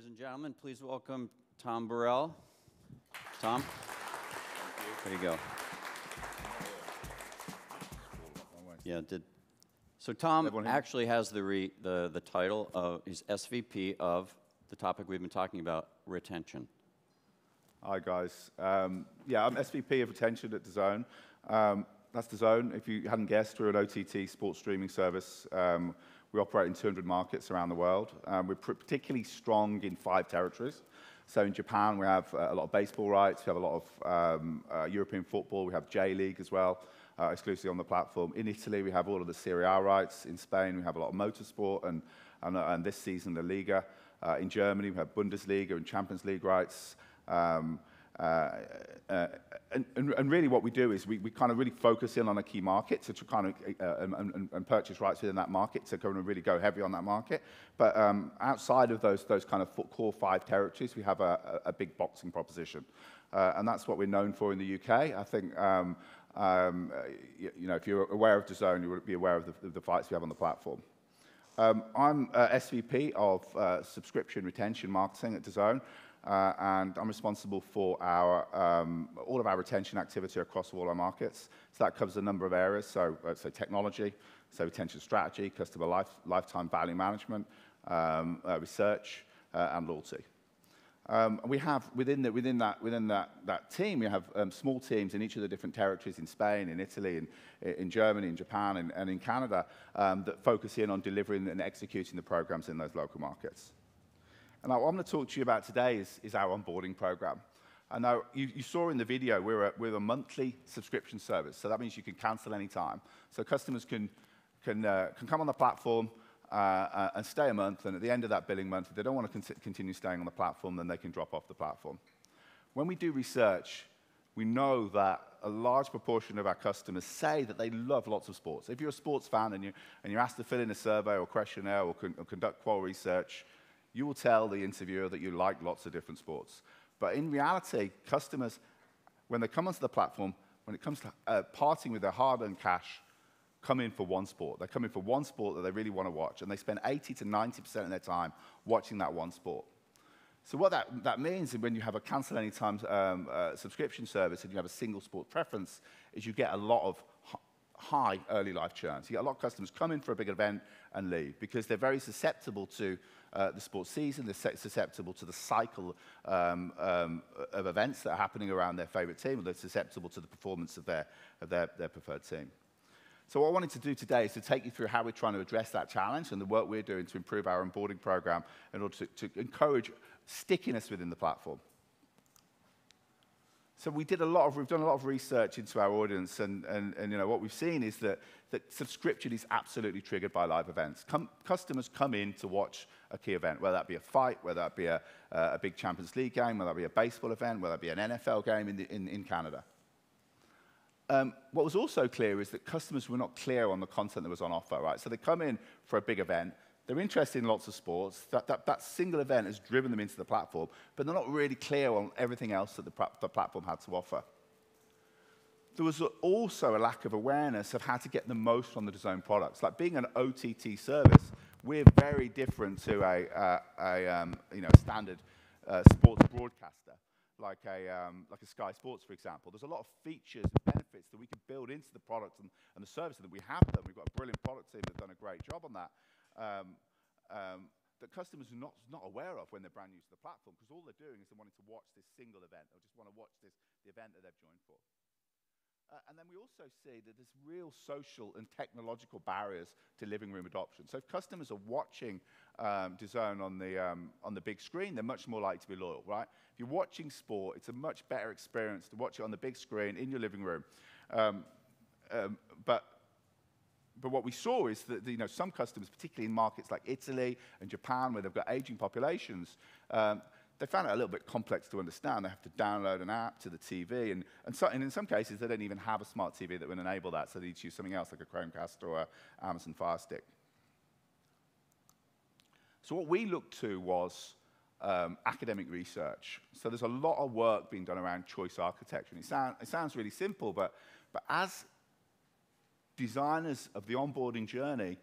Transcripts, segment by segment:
Ladies and gentlemen, please welcome Tom Burrell. Tom? There you go. Yeah, did. So Tom Everyone hear me? actually has the, re, the, the title of, he's SVP of the topic we've been talking about, retention. Hi, guys. Um, yeah, I'm SVP of Retention at DAZN. Um, that's DAZN. If you hadn't guessed, we're an OTT sports streaming service. Um, we operate in 200 markets around the world. Um, we're particularly strong in five territories. So in Japan, we have uh, a lot of baseball rights. We have a lot of um, uh, European football. We have J League as well, uh, exclusively on the platform. In Italy, we have all of the Serie A rights. In Spain, we have a lot of motorsport, and, and, uh, and this season, the Liga. Uh, in Germany, we have Bundesliga and Champions League rights. Um, uh, uh, and, and, really what we do is we, we kind of really focus in on a key market to, kind of uh, and, and, and purchase rights within that market to kind of really go heavy on that market. But um, outside of those, those kind of core five territories, we have a, a, big boxing proposition. Uh, and that's what we're known for in the UK. I think, um, um, you, you know, if you're aware of DAZN, you would be aware of the, the fights we have on the platform. Um, I'm uh, SVP of uh, subscription retention marketing at DAZN, uh, and I'm responsible for our, um, all of our retention activity across all our markets. So that covers a number of areas, so, uh, so technology, so retention strategy, customer life, lifetime value management, um, uh, research, and loyalty. Um, we have within, the, within, that, within that, that team, we have um, small teams in each of the different territories in Spain, in Italy, in, in Germany, in Japan, and, and in Canada um, that focus in on delivering and executing the programs in those local markets. And what I'm going to talk to you about today is, is our onboarding program. I know you, you saw in the video we're a, we're a monthly subscription service, so that means you can cancel any time. So customers can, can, uh, can come on the platform, uh, uh, and stay a month, and at the end of that billing month, if they don't want to con continue staying on the platform, then they can drop off the platform. When we do research, we know that a large proportion of our customers say that they love lots of sports. If you're a sports fan and, you, and you're asked to fill in a survey or questionnaire or, con or conduct qual research, you will tell the interviewer that you like lots of different sports. But in reality, customers, when they come onto the platform, when it comes to uh, parting with their hard-earned cash, come in for one sport. They come in for one sport that they really want to watch, and they spend 80 to 90% of their time watching that one sport. So what that, that means is when you have a cancel anytime um, uh, subscription service and you have a single sport preference, is you get a lot of high early life churn. So you get a lot of customers come in for a big event and leave because they're very susceptible to uh, the sports season, they're susceptible to the cycle um, um, of events that are happening around their favorite team, or they're susceptible to the performance of their, of their, their preferred team. So what I wanted to do today is to take you through how we're trying to address that challenge and the work we're doing to improve our onboarding program in order to, to encourage stickiness within the platform. So we did a lot of, we've done a lot of research into our audience, and, and, and you know, what we've seen is that, that subscription is absolutely triggered by live events. Com customers come in to watch a key event, whether that be a fight, whether that be a, uh, a big Champions League game, whether that be a baseball event, whether that be an NFL game in, the, in, in Canada. Um, what was also clear is that customers were not clear on the content that was on offer, right? So they come in for a big event, they're interested in lots of sports, that, that, that single event has driven them into the platform, but they're not really clear on everything else that the, the platform had to offer. There was also a lack of awareness of how to get the most from the DAZN products. Like being an OTT service, we're very different to a, uh, a um, you know, standard uh, sports broadcaster like a, um, like a Sky Sports, for example. There's a lot of features and benefits that we can build into the product and, and the service that we have them. We've got a brilliant product team that's done a great job on that. Um, um, that customers are not, not aware of when they're brand new to the platform because all they're doing is they're wanting to watch this single event or just want to watch this, the event that they've joined for. Uh, and then we also see that there's real social and technological barriers to living room adoption. So if customers are watching um, DAZN on the, um, on the big screen, they're much more likely to be loyal, right? If you're watching sport, it's a much better experience to watch it on the big screen in your living room. Um, um but but what we saw is that you know, some customers, particularly in markets like Italy and Japan, where they've got aging populations, um, they found it a little bit complex to understand. They have to download an app to the TV, and, and, so, and in some cases, they don't even have a smart TV that would enable that, so they use something else like a Chromecast or an Amazon Fire Stick. So what we looked to was um, academic research. So there's a lot of work being done around choice architecture. And it, sound, it sounds really simple, but, but as designers of the onboarding journey,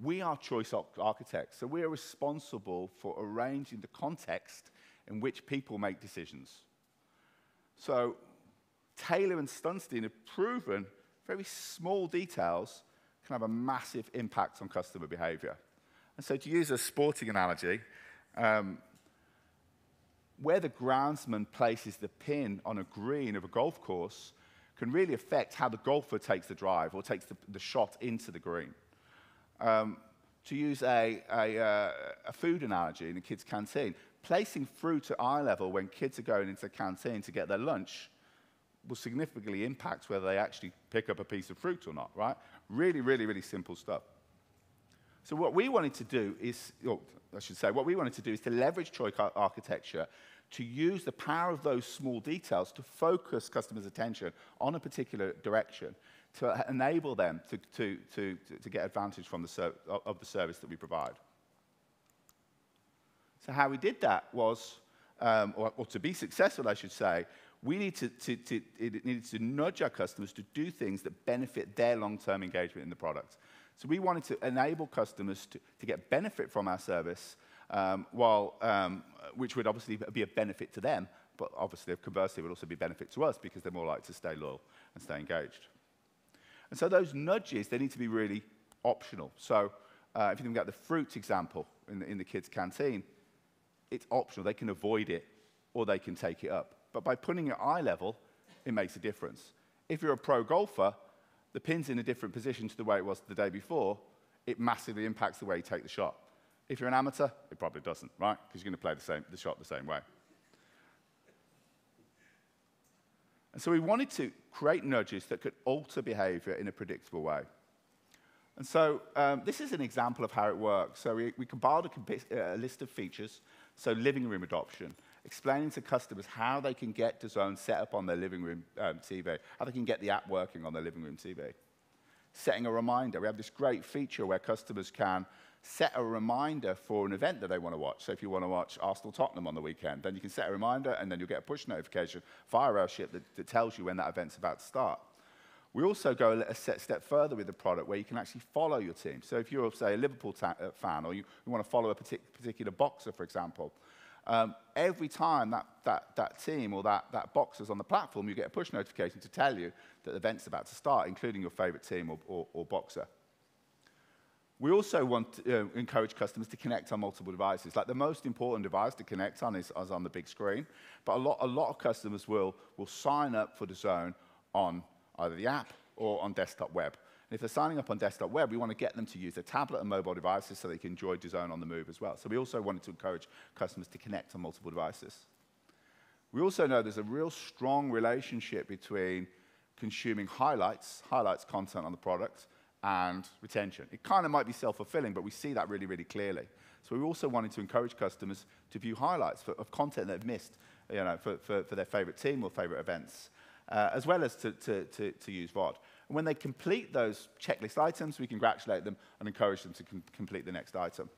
we are choice architects, so we're responsible for arranging the context in which people make decisions. So Thaler and Sunstein have proven very small details can have a massive impact on customer behavior. And so to use a sporting analogy, um, where the groundsman places the pin on a green of a golf course can really affect how the golfer takes the drive or takes the, the shot into the green. Um, to use a, a, uh, a, food analogy in a kid's canteen, placing fruit at eye level when kids are going into the canteen to get their lunch will significantly impact whether they actually pick up a piece of fruit or not, right? Really, really, really simple stuff. So what we wanted to do is, or I should say, what we wanted to do is to leverage choice architecture to use the power of those small details to focus customers' attention on a particular direction to enable them to, to, to, to get advantage from the of the service that we provide. So how we did that was, um, or, or, to be successful, I should say, we need to, to, to, it needed to nudge our customers to do things that benefit their long-term engagement in the product. So we wanted to enable customers to, to get benefit from our service um, while, um, which would obviously be a benefit to them, but obviously, conversely, would also be a benefit to us because they're more likely to stay loyal and stay engaged. And so those nudges, they need to be really optional. So uh, if you think about the fruit example in the, in the kids' canteen, it's optional. They can avoid it or they can take it up. But by putting it eye level, it makes a difference. If you're a pro golfer, the pin's in a different position to the way it was the day before, it massively impacts the way you take the shot. If you're an amateur, it probably doesn't, right? Because you're going to play the, same, the shot the same way. And so we wanted to create nudges that could alter behavior in a predictable way. And so um, this is an example of how it works. So we, we compiled a, a, list of features, so living room adoption, explaining to customers how they can get DAZN set up on their living room um, TV, how they can get the app working on their living room TV. Setting a reminder. We have this great feature where customers can set a reminder for an event that they want to watch. So if you want to watch Arsenal Tottenham on the weekend, then you can set a reminder and then you'll get a push notification via Airship that, that tells you when that event's about to start. We also go a step further with the product where you can actually follow your team. So if you're, say, a Liverpool uh, fan or you, you, want to follow a partic particular boxer, for example, um, every time that, that, that team or that, that boxer's on the platform, you get a push notification to tell you that the event's about to start, including your favorite team or, or, or boxer. We also want to uh, encourage customers to connect on multiple devices. Like the most important device to connect on is, is on the big screen, but a lot, a lot of customers will, will sign up for DAZN on either the app or on desktop web. And if they're signing up on desktop web, we want to get them to use their tablet and mobile devices so they can enjoy DAZN on the move as well. So we also wanted to encourage customers to connect on multiple devices. We also know there's a real strong relationship between consuming highlights, highlights content on the product, and retention. It kind of might be self-fulfilling, but we see that really, really clearly. So we also wanted to encourage customers to view highlights for, of content they've missed, you know, for, for, for their favorite team or favorite events, uh, as well as to, to, to, to, use VOD. And when they complete those checklist items, we congratulate them and encourage them to com complete the next item.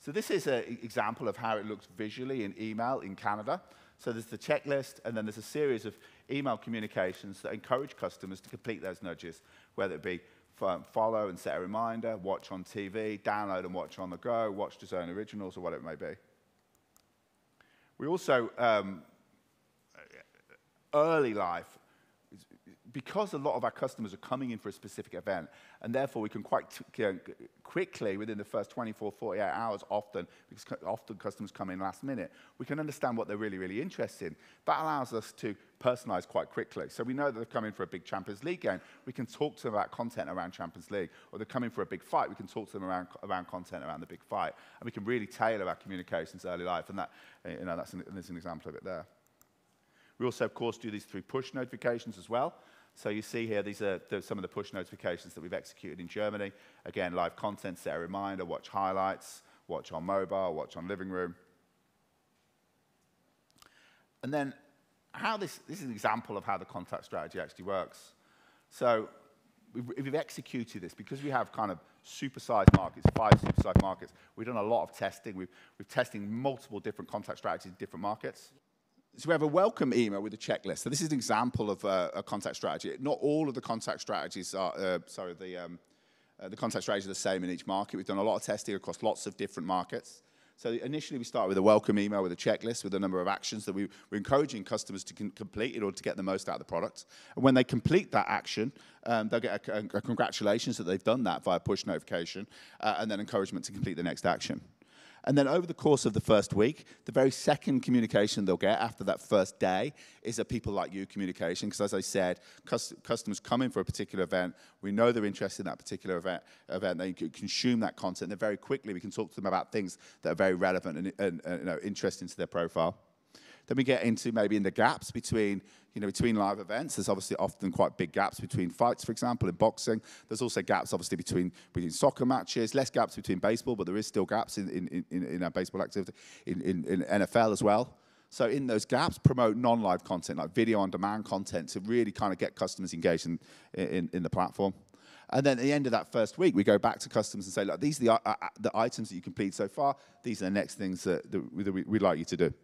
So this is an example of how it looks visually in email in Canada. So there's the checklist, and then there's a series of email communications that encourage customers to complete those nudges, whether it be follow and set a reminder, watch on TV, download and watch on the go, watch DAZN originals, or whatever it may be. We also, um, early life, because a lot of our customers are coming in for a specific event, and therefore we can quite quickly, within the first 24, 48 hours, often, because often customers come in last minute, we can understand what they're really, really interested in. That allows us to personalize quite quickly. So we know that they're coming for a big Champions League game, we can talk to them about content around Champions League, or they're coming for a big fight, we can talk to them around, around content around the big fight, and we can really tailor our communications early life, and that, you know, that's an, that's an example of it there. We also, of course, do these through push notifications as well. So you see here, these are the, some of the push notifications that we've executed in Germany. Again, live content, set a reminder, watch highlights, watch on mobile, watch on living room. And then how this, this is an example of how the contact strategy actually works. So we've, we've executed this because we have kind of supersized markets, five supersized markets. We've done a lot of testing. We've, we've testing multiple different contact strategies in different markets. So we have a welcome email with a checklist. So this is an example of uh, a contact strategy. Not all of the contact strategies are, uh, sorry, the, um, Uh, the contact strategies are the same in each market. We've done a lot of testing across lots of different markets. So initially, we start with a welcome email with a checklist with a number of actions that we, we're encouraging customers to complete in order to get the most out of the product. And when they complete that action, um, they'll get a, a, a, congratulations that they've done that via push notification, uh, and then encouragement to complete the next action. And then over the course of the first week, the very second communication they'll get after that first day is a people like you communication. Because as I said, cus customers come in for a particular event. We know they're interested in that particular event. event. They can consume that content. And very quickly, we can talk to them about things that are very relevant and, and, and you know, interesting to their profile. Then we get into maybe in the gaps between, you know, between live events. There's obviously often quite big gaps between fights, for example, in boxing. There's also gaps, obviously, between, between soccer matches, less gaps between baseball, but there is still gaps in, in, in, in our baseball activity, in, in, in NFL as well. So in those gaps, promote non-live content, like video on demand content to really kind of get customers engaged in, in, in the platform. And then at the end of that first week, we go back to customers and say, look, these are the, uh, uh the items that you complete so far. These are the next things that, that we'd like you to do.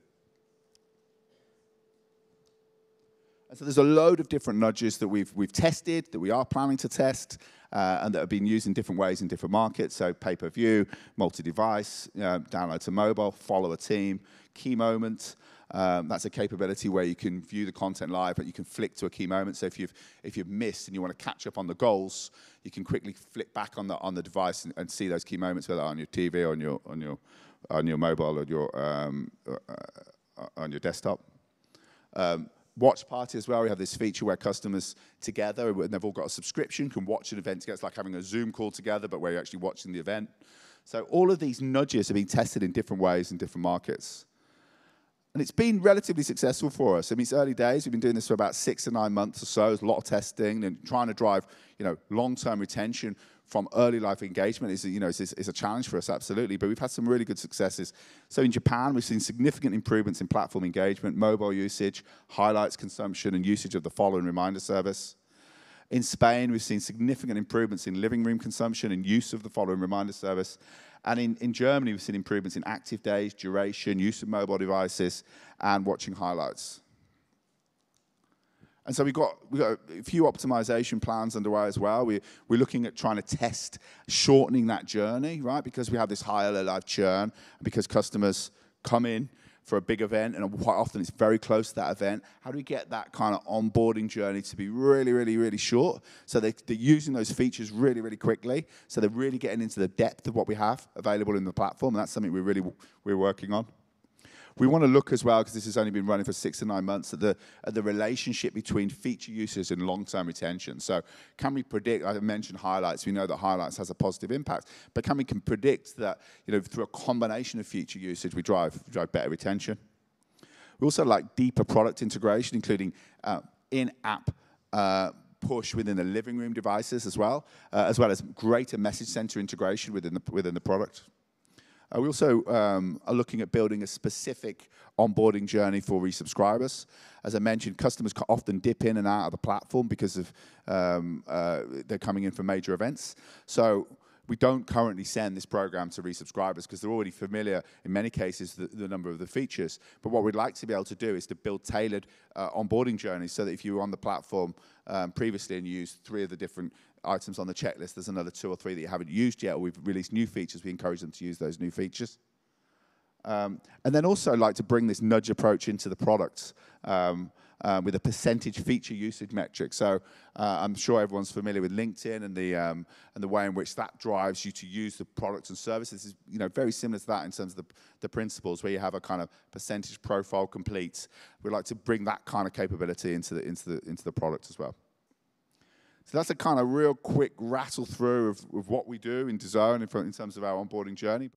And so there's a load of different nudges that we've, we've tested, that we are planning to test, uh, and that have been used in different ways in different markets. So pay-per-view, multi-device, know, download to mobile, follow a team, key moment. Um, that's a capability where you can view the content live, but you can flick to a key moment. So if you've, if you've missed and you want to catch up on the goals, you can quickly flick back on the, on the device and, and see those key moments, whether on your TV or on your, on your, on your mobile or your, um, uh, uh on your desktop. Um, watch party as well. We have this feature where customers together, and they've all got a subscription, can watch an event together. It's like having a Zoom call together, but where you're actually watching the event. So all of these nudges are being tested in different ways in different markets. And it's been relatively successful for us. I mean, it's early days. We've been doing this for about six to nine months or so. There's a lot of testing and trying to drive, you know, long-term retention from early life engagement is, you know, is, is a challenge for us, absolutely. But we've had some really good successes. So in Japan, we've seen significant improvements in platform engagement, mobile usage, highlights consumption, and usage of the following reminder service. In Spain, we've seen significant improvements in living room consumption and use of the following reminder service. And in, in Germany, we've seen improvements in active days, duration, use of mobile devices, and watching highlights. And so we've got, we've got a few optimization plans underway as well. We, we're looking at trying to test shortening that journey, right? Because we have this higher live churn, because customers come in for a big event, and quite often it's very close to that event. How do we get that kind of onboarding journey to be really, really, really short? So they, they're using those features really, really quickly. So they're really getting into the depth of what we have available in the platform, and that's something we're really we're working on. We want to look as well, because this has only been running for six to nine months, at the, at the relationship between feature users and long-term retention. So can we predict, I mentioned highlights, we know that highlights has a positive impact, but can we can predict that you know, through a combination of feature usage, we drive, drive better retention? We also like deeper product integration, including uh, in-app uh, push within the living room devices as well, uh, as well as greater message center integration within the, within the product. Uh, we also um, are looking at building a specific onboarding journey for resubscribers. As I mentioned, customers often dip in and out of the platform because of um, uh, they're coming in for major events. So we don't currently send this program to resubscribers because they're already familiar, in many cases, the, the, number of the features. But what we'd like to be able to do is to build tailored uh, onboarding journeys so that if you were on the platform um, previously and used three of the different items on the checklist, there's another two or three that you haven't used yet, or we've released new features, we encourage them to use those new features. Um, and then also like to bring this nudge approach into the products um, uh, with a percentage feature usage metric. So uh, I'm sure everyone's familiar with LinkedIn and the, um, and the way in which that drives you to use the products and services is you know, very similar to that in terms of the, the principles where you have a kind of percentage profile complete. We'd like to bring that kind of capability into the, into the, into the product as well. So that's a kind of real quick rattle through of, of what we do in in, in terms of our onboarding journey.